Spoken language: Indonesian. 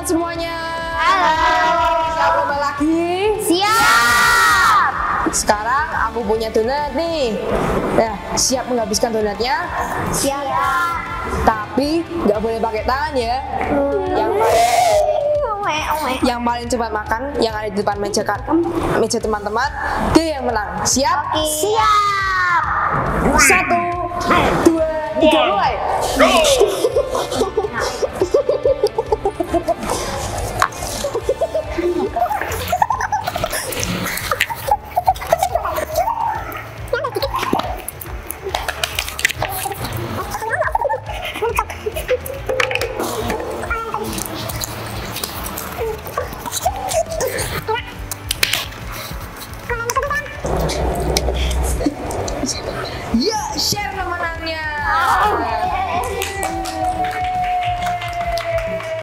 teman-teman semuanya. Halo. Siap lomba lagi? Siap. Sekarang aku punya donat nih. Ya, siap menghabiskan donatnya. Siap. Tapi nggak boleh pakai tangan ya. Yang paling, yang paling cepat makan, yang ada di depan meja kan, meja teman-teman, dia yang menang. Siap? Siap. Satu, dua, tiga, mulai. Ya, share pemenangnya. Oh. Ah.